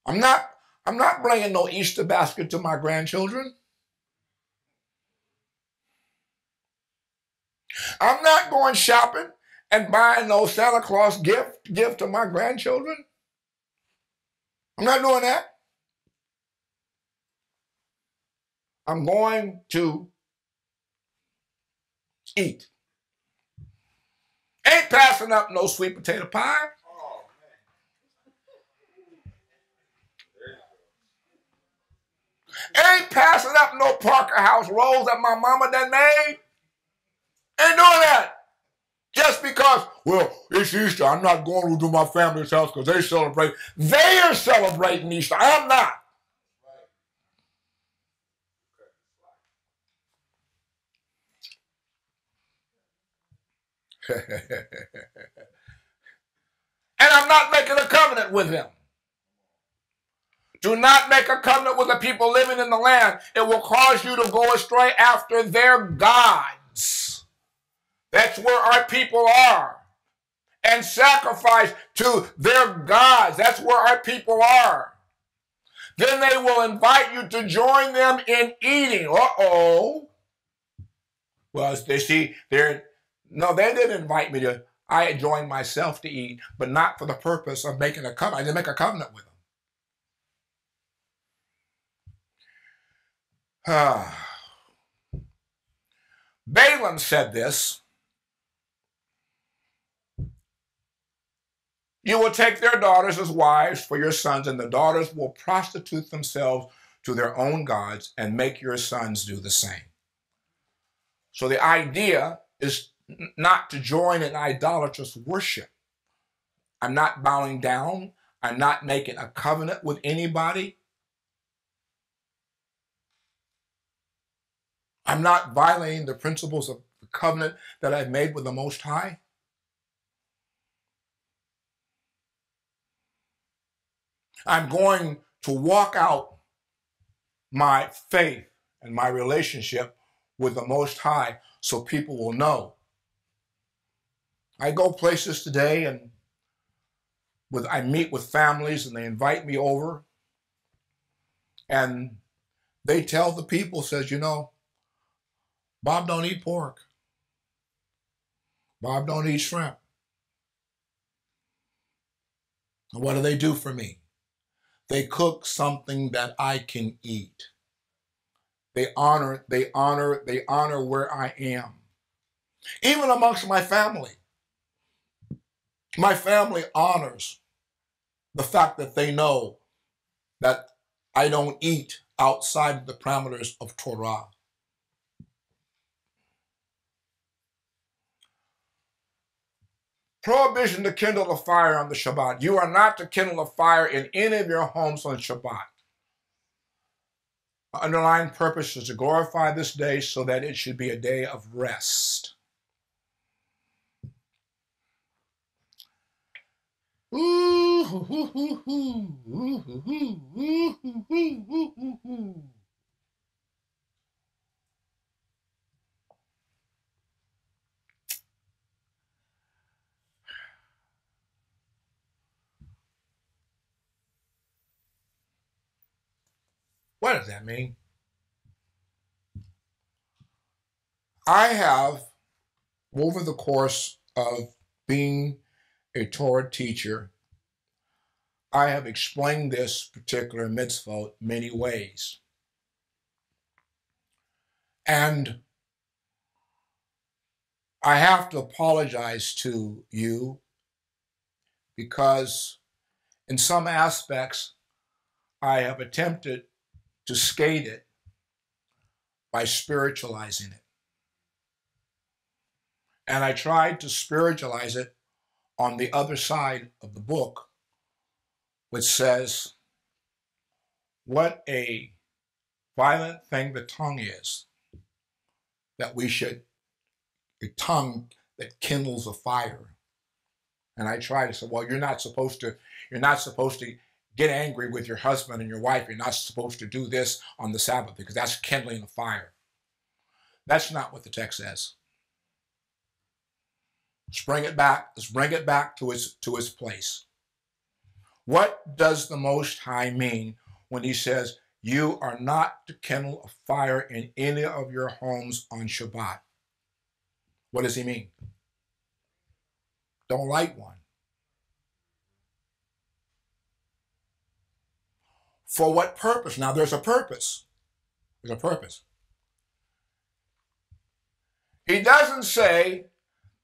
I'm not I'm not bringing no Easter basket to my grandchildren. I'm not going shopping and buying no Santa Claus gift gift to my grandchildren. I'm not doing that. I'm going to eat. Ain't passing up no sweet potato pie. Ain't passing up no Parker House rolls that my mama done made. Ain't doing that. Just because, well, it's Easter, I'm not going to do my family's house because they celebrate. They are celebrating Easter. I'm not. And I'm not making a covenant with them. Do not make a covenant with the people living in the land. It will cause you to go astray after their gods. That's where our people are. And sacrifice to their gods. That's where our people are. Then they will invite you to join them in eating. Uh oh. Well, they see, they're no, they didn't invite me to. I had joined myself to eat, but not for the purpose of making a covenant. I didn't make a covenant with them. Ah. Balaam said this. You will take their daughters as wives for your sons, and the daughters will prostitute themselves to their own gods and make your sons do the same. So the idea is not to join in idolatrous worship. I'm not bowing down. I'm not making a covenant with anybody. I'm not violating the principles of the covenant that I've made with the Most High. I'm going to walk out my faith and my relationship with the Most High so people will know I go places today and with I meet with families and they invite me over and they tell the people says, you know, Bob don't eat pork. Bob don't eat shrimp. What do they do for me? They cook something that I can eat. They honor, they honor, they honor where I am. Even amongst my family. My family honors the fact that they know that I don't eat outside the parameters of Torah. Prohibition to kindle a fire on the Shabbat. You are not to kindle a fire in any of your homes on Shabbat. The underlying purpose is to glorify this day so that it should be a day of rest. What does that mean? I have, over the course of being a Torah teacher, I have explained this particular mitzvah many ways. And I have to apologize to you because, in some aspects, I have attempted to skate it by spiritualizing it. And I tried to spiritualize it on the other side of the book, which says, What a violent thing the tongue is, that we should, a tongue that kindles a fire. And I try to say, well, you're not supposed to, you're not supposed to get angry with your husband and your wife. You're not supposed to do this on the Sabbath because that's kindling a fire. That's not what the text says. Let's bring it back. Let's bring it back to its to its place. What does the Most High mean when He says, "You are not to kindle a fire in any of your homes on Shabbat"? What does he mean? Don't light one. For what purpose? Now there's a purpose. There's a purpose. He doesn't say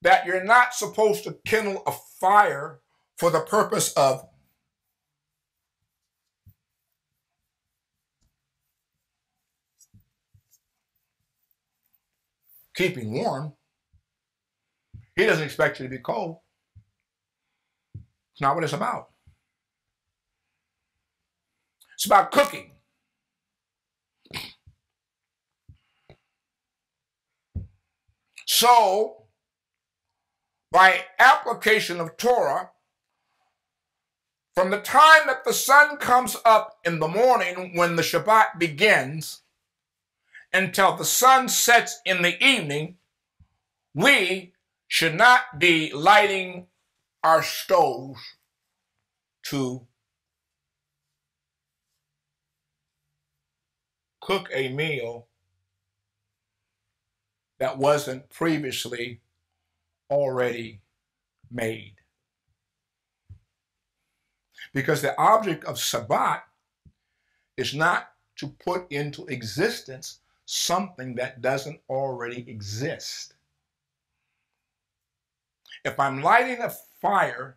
that you're not supposed to kindle a fire for the purpose of keeping warm. He doesn't expect you to be cold. It's not what it's about. It's about cooking. So, by application of Torah, from the time that the sun comes up in the morning when the Shabbat begins until the sun sets in the evening, we should not be lighting our stoves to cook a meal that wasn't previously already made. Because the object of Sabbath is not to put into existence something that doesn't already exist. If I'm lighting a fire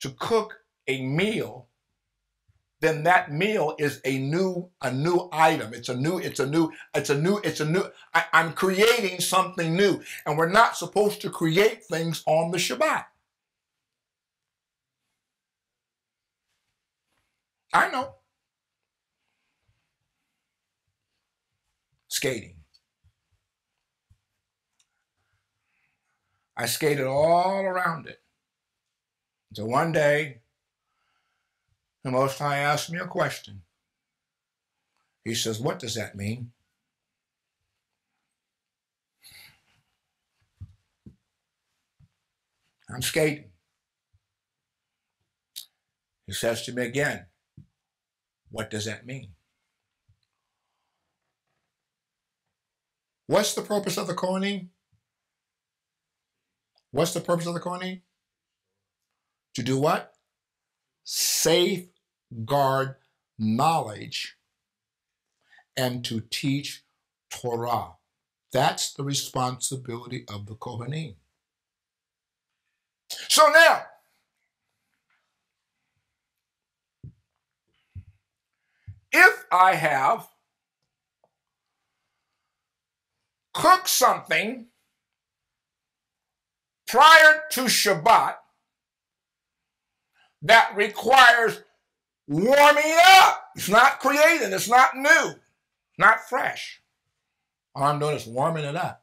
to cook a meal, then that meal is a new a new item. It's a new it's a new it's a new it's a new I, i'm creating something new. And we're not supposed to create things on the shabbat. I know. Skating. I skated all around it. So one day the Most High asked me a question. He says, What does that mean? I'm skating. He says to me again, What does that mean? What's the purpose of the Kohanim? What's the purpose of the Kohanim? To do what? Safeguard knowledge and to teach Torah. That's the responsibility of the Kohanim. So now, if I have cooked something prior to Shabbat that requires warming up. It's not creating, it's not new, not fresh. All I'm doing is warming it up.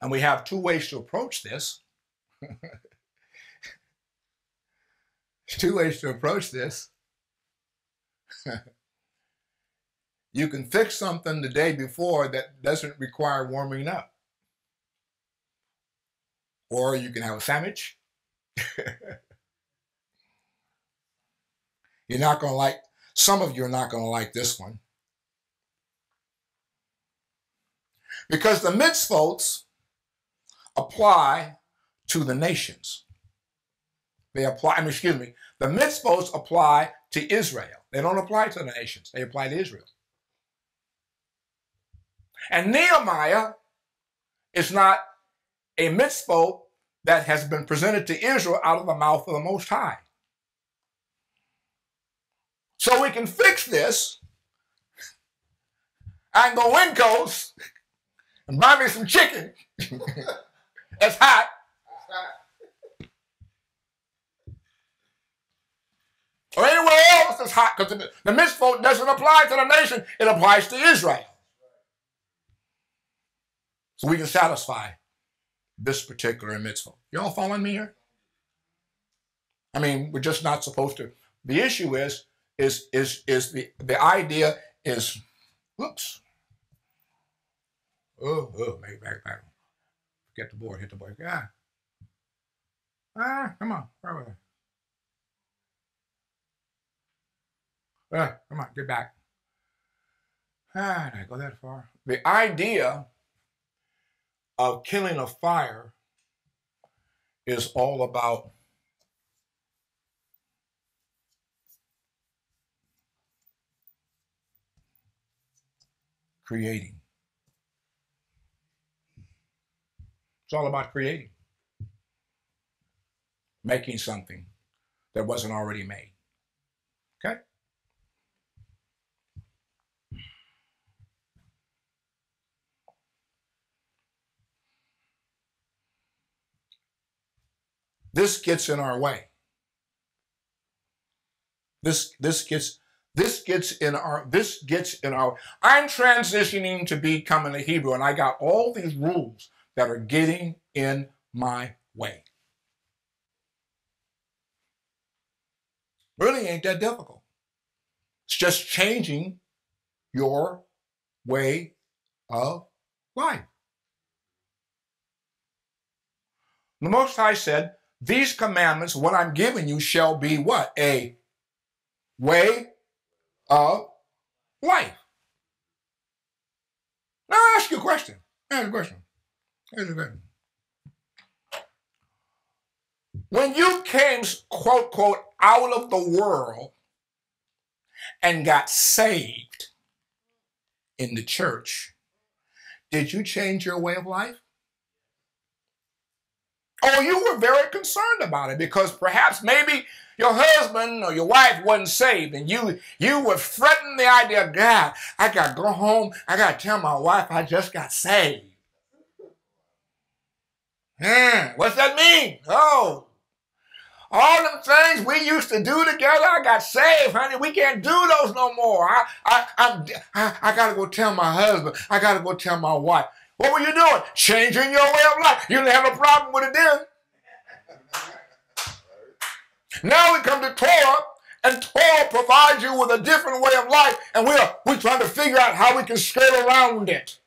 And we have two ways to approach this. two ways to approach this. you can fix something the day before that doesn't require warming up or you can have a sandwich. you're not going to like, some of you are not going to like this one. Because the mitzvot apply to the nations. They apply, I mean, excuse me, the mitzvot apply to Israel. They don't apply to the nations, they apply to Israel. And Nehemiah is not a mitzvah that has been presented to Israel out of the mouth of the Most High. So we can fix this. I can go in coast and buy me some chicken. That's hot. Or anywhere else that's hot, because the, the doesn't apply to the nation, it applies to Israel. So we can satisfy this particular mitzvah. Y'all following me here? I mean, we're just not supposed to. The issue is, is, is, is the, the idea is, whoops. Oh, oh, back, back, back. Get the board, hit the board. Yeah. Ah, come on. Were they? Ah, come on, get back. Ah, did I go that far? The idea of killing a fire is all about creating. It's all about creating, making something that wasn't already made. Okay? This gets in our way. This this gets this gets in our this gets in our I'm transitioning to becoming a Hebrew and I got all these rules that are getting in my way. Really ain't that difficult. It's just changing your way of life. The Most High said, These commandments, what I'm giving you, shall be what? A way of life. Now I ask you a question. Ask a question. Ask a question. When you came, quote, quote, out of the world and got saved in the church, did you change your way of life? Oh, you were very concerned about it because perhaps maybe your husband or your wife wasn't saved and you you were fretting the idea, of God, I gotta go home, I gotta tell my wife I just got saved. Hmm, what's that mean? Oh, all them things we used to do together, I got saved, honey. We can't do those no more. I, I, I, I, I gotta go tell my husband. I gotta go tell my wife. What were you doing? Changing your way of life. You didn't have a problem with it then. Now we come to Torah, and Torah provides you with a different way of life, and we're, we're trying to figure out how we can skirt around it.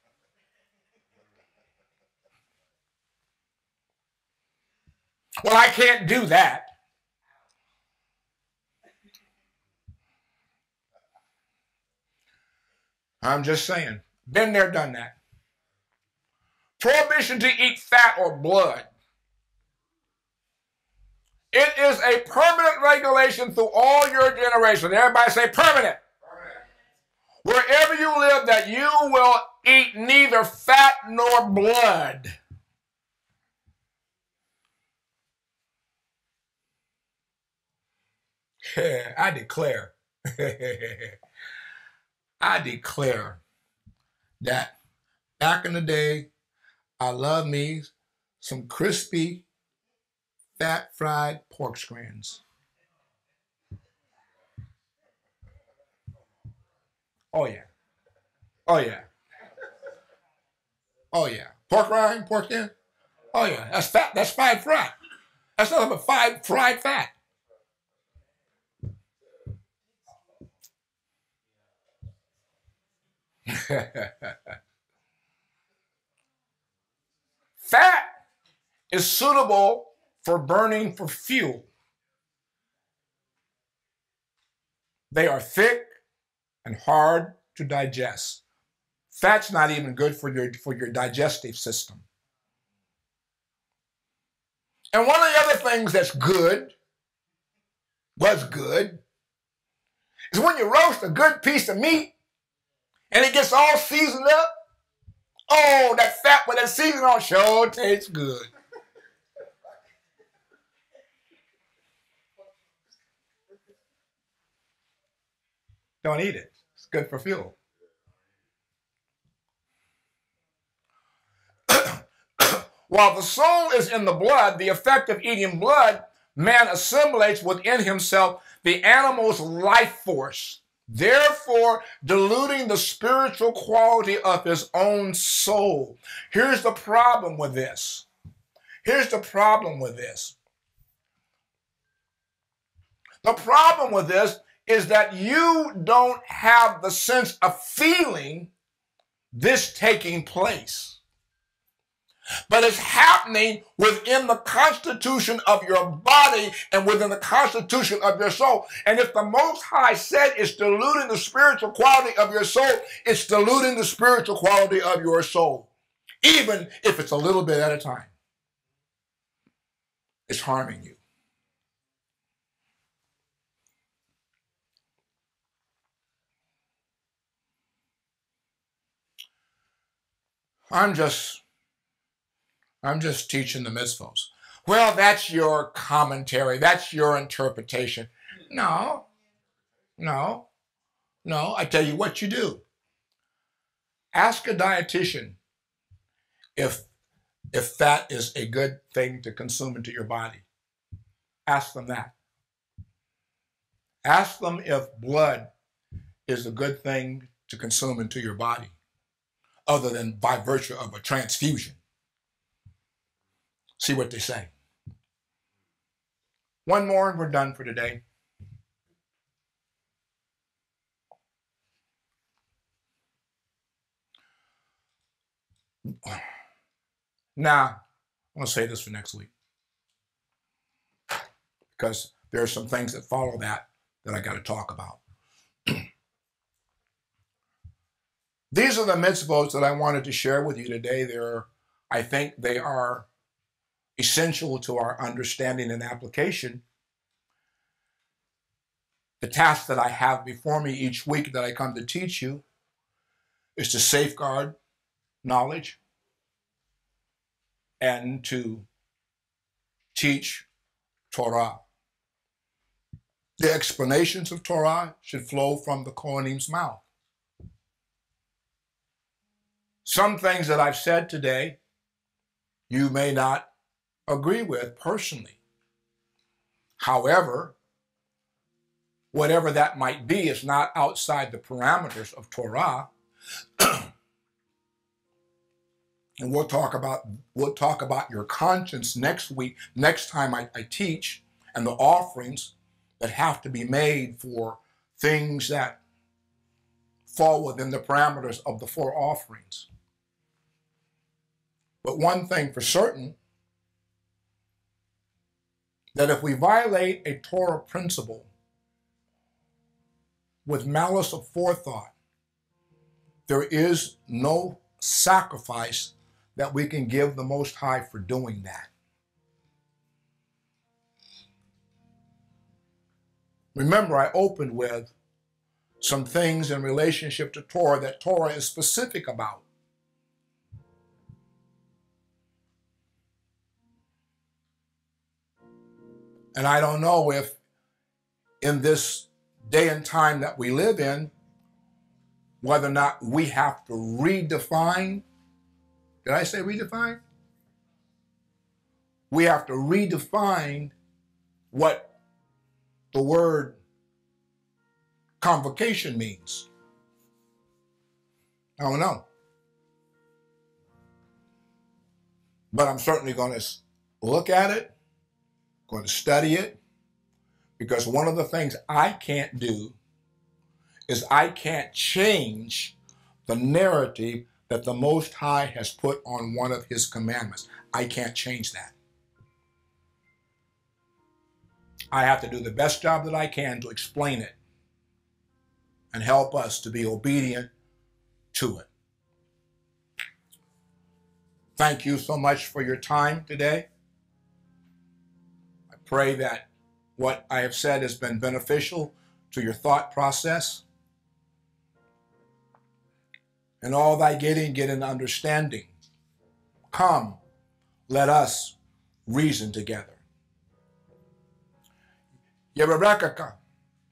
Well, I can't do that. I'm just saying. Been there, done that. Prohibition to eat fat or blood. It is a permanent regulation through all your generations. Everybody say permanent. permanent. Wherever you live, that you will eat neither fat nor blood. I declare, I declare that back in the day, I love me some crispy, fat fried pork screens. Oh yeah. Oh yeah. Oh yeah. Pork rind, pork in. Oh yeah. That's fat. That's fried fat. That's nothing but fried fried fat. Fat is suitable for burning for fuel. They are thick and hard to digest. Fat's not even good for your, for your digestive system. And one of the other things that's good, was good, is when you roast a good piece of meat and it gets all seasoned up Oh, that fat with that seasoning on sure tastes good. Don't eat it. It's good for fuel. While the soul is in the blood, the effect of eating blood, man assimilates within himself the animal's life force therefore diluting the spiritual quality of his own soul. Here's the problem with this. Here's the problem with this. The problem with this is that you don't have the sense of feeling this taking place. But it's happening within the constitution of your body and within the constitution of your soul. And if the Most High said it's diluting the spiritual quality of your soul, it's diluting the spiritual quality of your soul, even if it's a little bit at a time. It's harming you. I'm just I'm just teaching the mitzvos. Well, that's your commentary. That's your interpretation. No, no, no. I tell you what you do. Ask a dietitian if if fat is a good thing to consume into your body. Ask them that. Ask them if blood is a good thing to consume into your body, other than by virtue of a transfusion. See what they say. One more and we're done for today. Now, I'm going to say this for next week because there are some things that follow that that I got to talk about. These are the mitzvot that I wanted to share with you today. They're, I think they are essential to our understanding and application. The task that I have before me each week that I come to teach you is to safeguard knowledge and to teach Torah. The explanations of Torah should flow from the Kohanim's mouth. Some things that I've said today, you may not agree with personally. However, whatever that might be is not outside the parameters of Torah. and we'll talk about we'll talk about your conscience next week, next time I, I teach, and the offerings that have to be made for things that fall within the parameters of the four offerings. But one thing for certain that if we violate a Torah principle with malice of forethought, there is no sacrifice that we can give the Most High for doing that. Remember, I opened with some things in relationship to Torah that Torah is specific about. And I don't know if in this day and time that we live in, whether or not we have to redefine. Did I say redefine? We have to redefine what the word convocation means. I don't know. But I'm certainly going to look at it going to study it because one of the things I can't do is I can't change the narrative that the Most High has put on one of His commandments. I can't change that. I have to do the best job that I can to explain it and help us to be obedient to it. Thank you so much for your time today pray that what I have said has been beneficial to your thought process. And all thy getting, get an understanding. Come, let us reason together. Yevarekaka,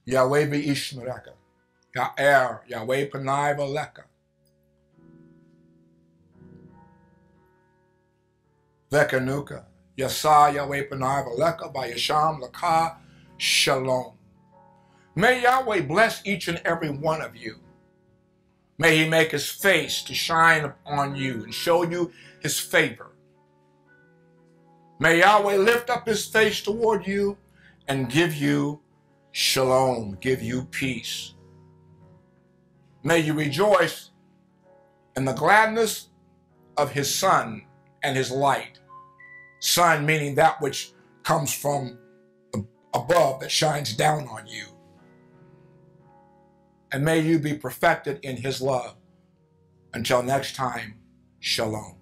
Yahweh beishmereka, Ya'er, Yahweh panai valeka. Vekanuka, Yasa Yahweh Panai Valeka by Yasham Shalom. May Yahweh bless each and every one of you. May he make his face to shine upon you and show you his favor. May Yahweh lift up his face toward you and give you shalom, give you peace. May you rejoice in the gladness of his sun and his light. Sun meaning that which comes from above that shines down on you. And may you be perfected in his love. Until next time, shalom.